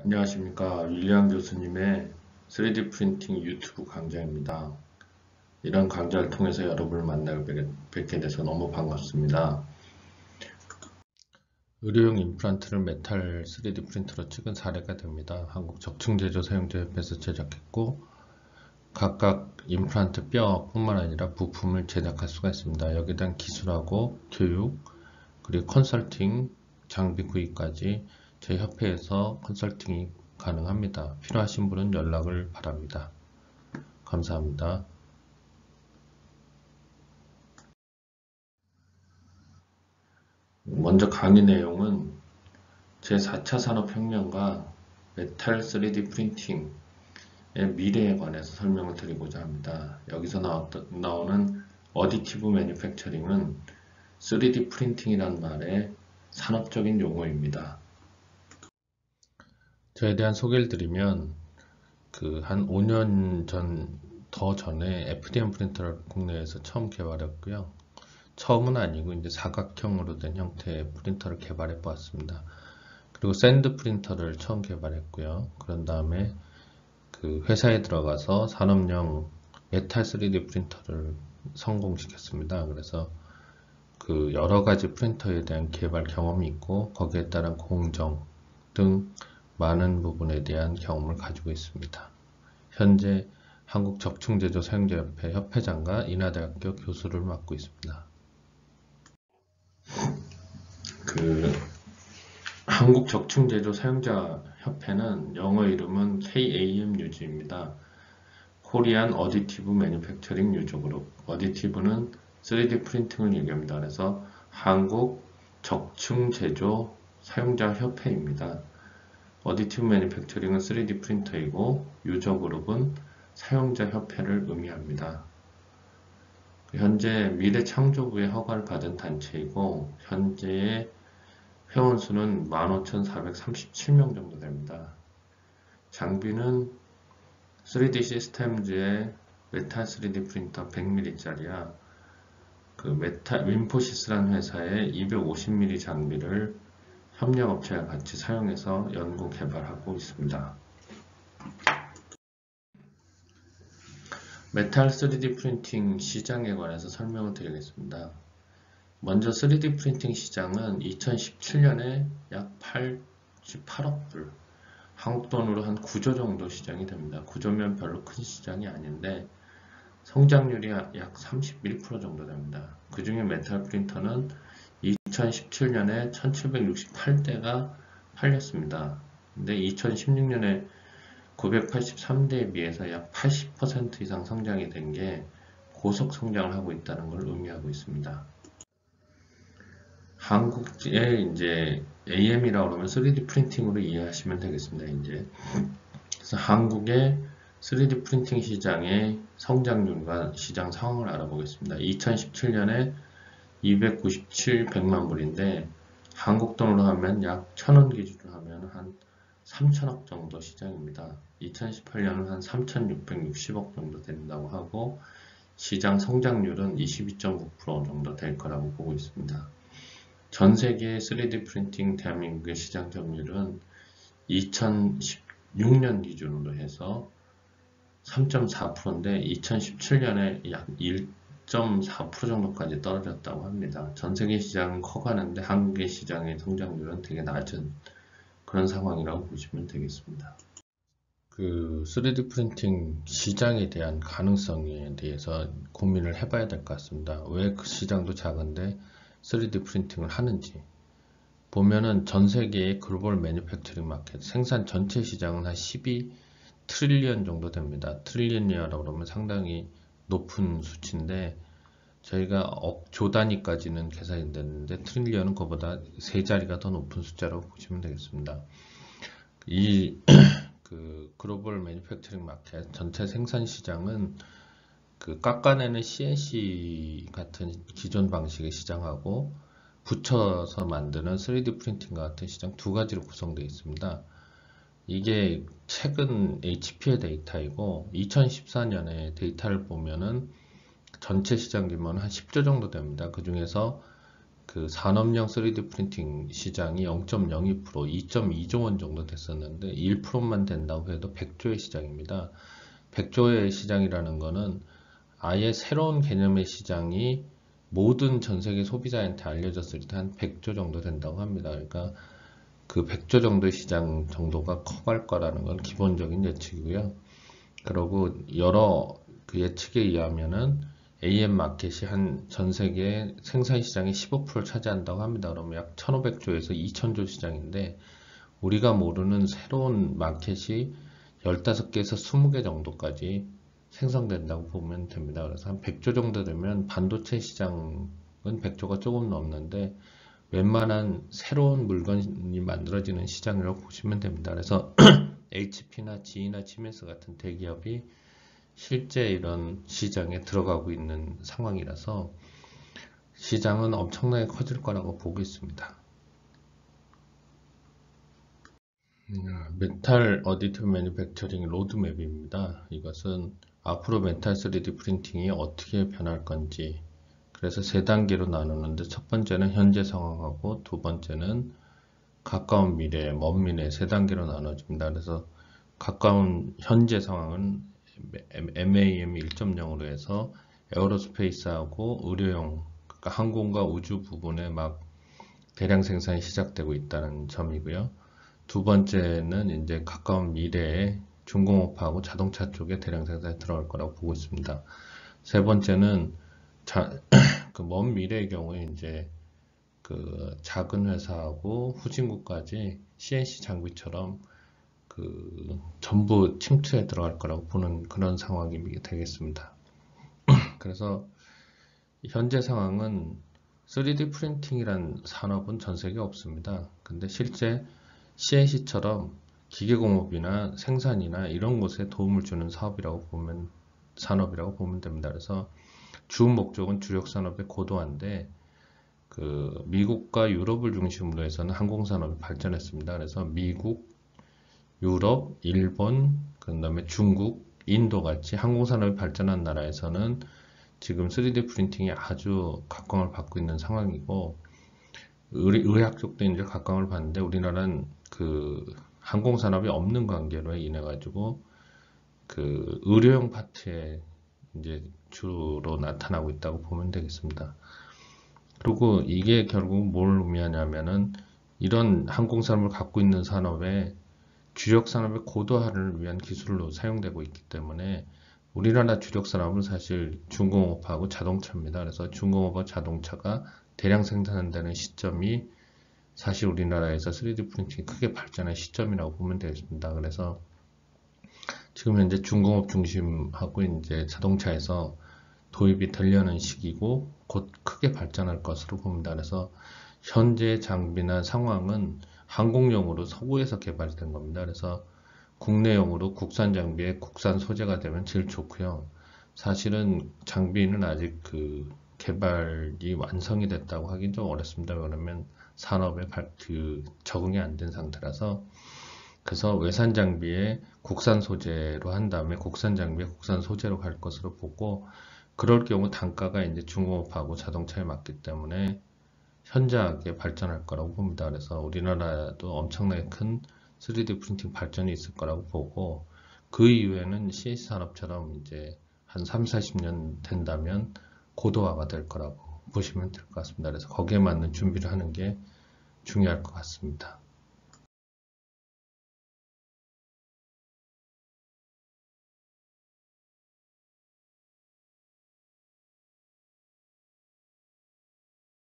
안녕하십니까 윌리암 교수님의 3D 프린팅 유튜브 강좌입니다. 이런 강좌를 통해서 여러분을 만나 뵙게 돼서 너무 반갑습니다. 의료용 임플란트를 메탈 3D 프린터로 찍은 사례가 됩니다. 한국 적층제조 사용자협회에서 제작했고 각각 임플란트 뼈 뿐만 아니라 부품을 제작할 수가 있습니다. 여기에 대한 기술하고 교육 그리고 컨설팅 장비 구입까지 제 협회에서 컨설팅이 가능합니다. 필요하신 분은 연락을 바랍니다. 감사합니다. 먼저 강의 내용은 제4차 산업혁명과 메탈 3D 프린팅의 미래에 관해서 설명을 드리고자 합니다. 여기서 나왔던, 나오는 additive manufacturing은 3D 프린팅이란 말의 산업적인 용어입니다. 저에 대한 소개를 드리면 그 한 5년 전 더 전에 FDM 프린터를 국내에서 처음 개발했고요. 처음은 아니고 이제 사각형으로 된 형태의 프린터를 개발해 보았습니다. 그리고 sand 프린터를 처음 개발했고요. 그런 다음에 그 회사에 들어가서 산업용 메탈 3D 프린터를 성공시켰습니다. 그래서 그 여러 가지 프린터에 대한 개발 경험이 있고 거기에 따른 공정 등 많은 부분에 대한 경험을 가지고 있습니다. 현재 한국적층제조 사용자협회 협회장과 인하대학교 교수를 맡고 있습니다. 그 한국적층제조 사용자협회는 영어 이름은 KAMUG입니다. Korean Additive Manufacturing User Group. additive는 3D 프린팅을 얘기합니다. 그래서 한국 적층제조 사용자협회입니다. additive manufacturing은 3D 프린터이고 user group은 사용자 협회를 의미합니다. 현재 미래 창조부의 허가를 받은 단체이고 현재의 회원 수는 15,437명 정도 됩니다. 장비는 3D Systems의 메탈 3D 프린터 100mm짜리와 그 메탈 윈포시스라는 회사의 250mm 장비를 협력업체와 같이 사용해서 연구 개발하고 있습니다. 메탈 3D 프린팅 시장에 관해서 설명을 드리겠습니다. 먼저 3D 프린팅 시장은 2017년에 약 88억 불, 한국 돈으로 한 9조 정도 시장이 됩니다. 9조면 별로 큰 시장이 아닌데 성장률이 약 31% 정도 됩니다. 그 중에 메탈 프린터는 2017년에 1768대가 팔렸습니다. 근데 2016년에 983대에 비해서 약 80% 이상 성장이 된 게 고속 성장을 하고 있다는 걸 의미하고 있습니다. 한국의 이제 AM이라고 하면 3D 프린팅으로 이해하시면 되겠습니다. 이제 그래서 한국의 3D 프린팅 시장의 성장률과 시장 상황을 알아보겠습니다. 2017년에 297 100만 불인데 한국 돈으로 하면 약 천원 기준으로 하면 한 3천억 정도 시장입니다. 2018년은 한 3,660억 정도 된다고 하고 시장 성장률은 22.9% 정도 될 거라고 보고 있습니다. 전 세계 3D 프린팅 대한민국의 시장 점유율은 2016년 기준으로 해서 3.4%인데 2017년에 약 1.4% 정도까지 떨어졌다고 합니다. 전 세계 시장은 커가는데 한국의 시장의 성장률은 되게 낮은 그런 상황이라고 보시면 되겠습니다. 그 3D 프린팅 시장에 대한 가능성에 대해서 고민을 해봐야 될 것 같습니다. 왜 그 시장도 작은데 3D 프린팅을 하는지 보면은 전 세계의 global manufacturing market 생산 전체 시장은 한 12 trillion 정도 됩니다. trillion이라고 그러면 상당히 높은 수치인데 저희가 억조 단위까지는 계산이 됐는데 trillion은 그보다 세 자리가 더 높은 숫자라고 보시면 되겠습니다. 이 그 global manufacturing market 전체 생산 시장은 그 깎아내는 CNC 같은 기존 방식의 시장하고 붙여서 만드는 3D 프린팅과 같은 시장 두 가지로 구성되어 있습니다. 이게 최근 HP의 데이터이고 2014년에 데이터를 보면은 전체 시장 규모는 한 10조 정도 됩니다. 그 중에서 그 산업용 3D 프린팅 시장이 0.02% 2.2조 원 정도 됐었는데 1%만 된다고 해도 100조의 시장입니다. 100조의 시장이라는 거는 아예 새로운 개념의 시장이 모든 전 세계 소비자한테 알려졌을 때 한 100조 정도 된다고 합니다. 그러니까 그 100조 정도의 시장 정도가 커갈 거라는 건 기본적인 예측이고요. 그리고 여러 그 예측에 의하면은 AM 마켓이 한 전 세계 생산 시장의 15%를 차지한다고 합니다. 그러면 약 1,500조에서 2,000조 시장인데 우리가 모르는 새로운 마켓이 15개에서 20개 정도까지 생성된다고 보면 됩니다. 그래서 한 100조 정도 되면 반도체 시장은 100조가 조금 넘는데 웬만한 새로운 물건이 만들어지는 시장이라고 보시면 됩니다. 그래서 HP나 GE나 치멘스 같은 대기업이 실제 이런 시장에 들어가고 있는 상황이라서 시장은 엄청나게 커질 거라고 보고 있습니다. metal additive manufacturing 로드맵입니다. 이것은 앞으로 메탈 3D 프린팅이 어떻게 변할 건지 그래서 세 단계로 나누는데 첫 번째는 현재 상황하고 두 번째는 가까운 미래, 먼 미래 세 단계로 나눠집니다. 그래서 가까운 현재 상황은 MAM 1.0으로 해서 aerospace하고 의료용, 그러니까 항공과 우주 부분에 막 대량 생산이 시작되고 있다는 점이고요. 두 번째는 이제 가까운 미래에 중공업하고 자동차 쪽에 대량 생산이 들어갈 거라고 보고 있습니다. 세 번째는 그 먼 미래의 경우에 이제 그 작은 회사하고 후진국까지 CNC 장비처럼 그 전부 침투에 들어갈 거라고 보는 그런 상황이 되겠습니다. 그래서 현재 상황은 3D 프린팅이란 산업은 전 세계에 없습니다. 근데 실제 CNC처럼 기계공업이나 생산이나 이런 곳에 도움을 주는 사업이라고 보면 산업이라고 보면 됩니다. 그래서 주 목적은 주력 산업의 고도화인데 그 미국과 유럽을 중심으로 해서는 항공산업이 발전했습니다. 그래서 미국, 유럽, 일본, 그 다음에 중국, 인도 같이 항공산업이 발전한 나라에서는 지금 3D 프린팅이 아주 각광을 받고 있는 상황이고 의, 의학 쪽도 이제 각광을 받는데 우리나라는 그 항공산업이 없는 관계로 인해 가지고 그 의료용 파트에 이제 주로 나타나고 있다고 보면 되겠습니다. 그리고 이게 결국 뭘 의미하냐면은 이런 항공산업을 갖고 있는 산업에 주력 산업의 고도화를 위한 기술로 사용되고 있기 때문에 우리나라 주력 산업은 사실 중공업하고 자동차입니다. 그래서 중공업과 자동차가 대량 생산되는 시점이 사실 우리나라에서 3D 프린팅이 크게 발전한 시점이라고 보면 되겠습니다. 그래서 지금 현재 중공업 중심하고 이제 자동차에서 도입이 되려는 시기고 곧 크게 발전할 것으로 봅니다. 그래서 현재 장비나 상황은 항공용으로 서구에서 개발된 겁니다. 그래서 국내용으로 국산 장비에 국산 소재가 되면 제일 좋고요. 사실은 장비는 아직 그 개발이 완성이 됐다고 하긴 좀 어렵습니다. 왜냐면 산업에 그 적응이 안 된 상태라서 그래서 외산 장비에 국산 소재로 한 다음에 국산 장비에 국산 소재로 갈 것으로 보고 그럴 경우 단가가 이제 중공업하고 자동차에 맞기 때문에 현저하게 발전할 거라고 봅니다. 그래서 우리나라도 엄청나게 큰 3D 프린팅 발전이 있을 거라고 보고 그 이후에는 CS 산업처럼 이제 한 3, 40년 된다면 고도화가 될 거라고 보시면 될 것 같습니다. 그래서 거기에 맞는 준비를 하는 게 중요할 것 같습니다.